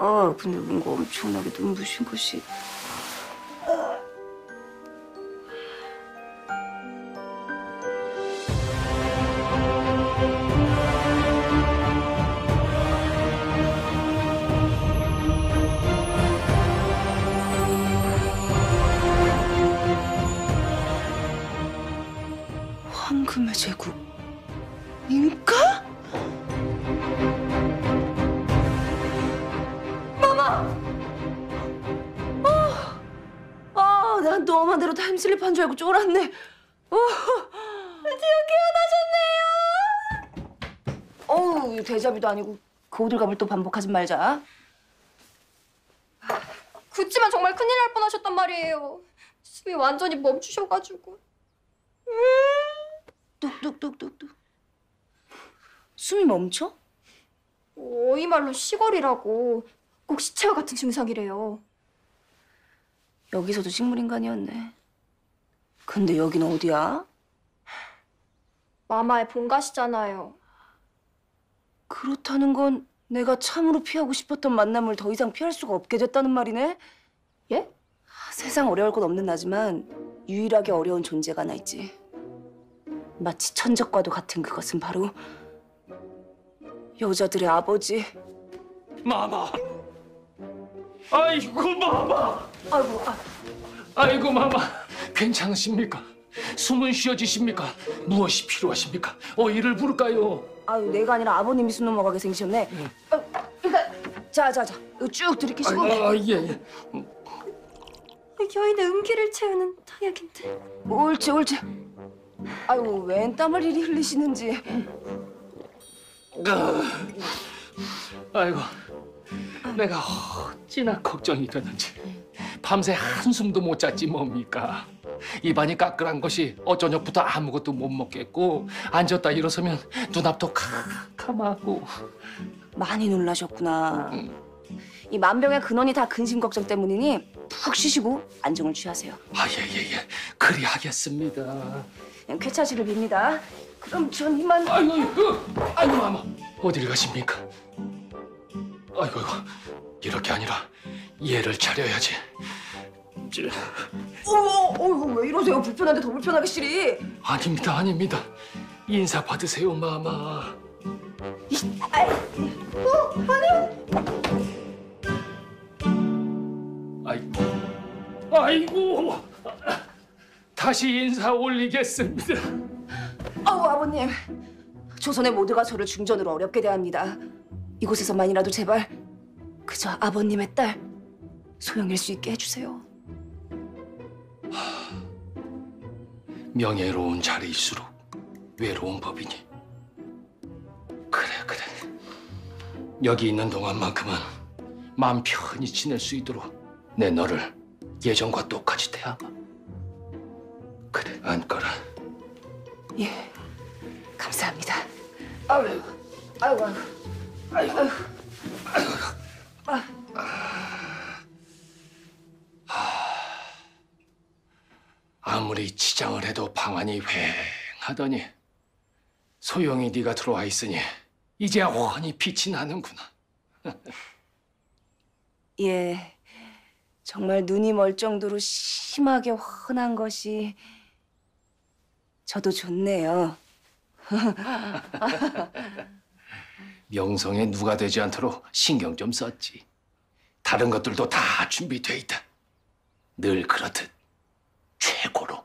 아, 근데 뭔가 엄청나게 눈부신 것이. 황금의 제국. 인가? 아, 난 네 맘대로 time slip 한 줄 알고 쫄았네. 어, 드디어 깨어나셨네요. 어우, 데자뷰도 아니고 그 호들갑을 또 반복하지 말자. 그치만 정말 큰일 날 뻔하셨단 말이에요. 숨이 완전히 멈추셔가지고. 뚝뚝뚝뚝뚝. 숨이 멈춰? 어이 말로 시골이라고 꼭 시체와 같은 증상이래요. 여기서도 식물인간이었네. 근데 여긴 어디야? 마마의 본가시잖아요. 그렇다는 건 내가 참으로 피하고 싶었던 만남을 더 이상 피할 수가 없게 됐다는 말이네? 예? 아, 세상 어려울 건 없는 나지만 유일하게 어려운 존재가 하나 있지. 마치 천적과도 같은 그것은 바로 여자들의 아버지. 마마. 아이고 마마. 아이고, 아, 아이고 마마. 괜찮으십니까? 숨은 쉬어지십니까? 무엇이 필요하십니까? 어이를 부를까요? 아유 내가 아니라 아버님이 숨 넘어가게 생기셨네. 어, 일단 자자자 이거 쭉 들이키시고. 아, 예, 예. 여인의 음기를 채우는 타약인데. 옳지 옳지. 아이고 웬 땀을 이리 흘리시는지. 아, 아이고, 내가 어찌나 걱정이 되는지 밤새 한숨도 못 잤지 뭡니까? 입안이 까끌한 것이 어저녁부터 아무것도 못 먹겠고 앉았다 일어서면 눈앞도 캄캄하고 많이 놀라셨구나. 이 만병의 근원이 다 근심 걱정 때문이니 푹 쉬시고 안정을 취하세요. 아예예예 그리 하겠습니다. 그냥 쾌차지를 빕니다. 그럼 전 이만. 아이고 아이고 아이고 마마 어딜 가십니까? 아이고 아이고 이렇게 아니라 예를 차려야지. 저, 어, 어, 왜 이러세요? 불편한데 더 불편하게 시리. 아닙니다 아닙니다 인사 받으세요 마마. 아이고 아이고 다시 인사 올리겠습니다. 아우 아버님. 조선의 모두가 저를 중전으로 어렵게 대합니다. 이곳에서만이라도 제발 그저 아버님의 딸 소영일 수 있게 해주세요. 명예로운 자리일수록 외로운 법이니. 그래 그래. 여기 있는 동안만큼은 마음 편히 지낼 수 있도록 내 너를 예전과 똑같이 대하마. 그래 앉거라. 예, 감사합니다. 아유, 아이고, 아이고, 아이고. 아무리 치장을 해도 방안이 휑하더니 소영이 네가 들어와 있으니 이제야 훤히 빛이 나는구나. 예, 정말 눈이 멀 정도로 심하게 훤한 것이 저도 좋네요. 명성에 누가 되지 않도록 신경 좀 썼지. 다른 것들도 다 준비돼 있다. 늘 그렇듯 최고로.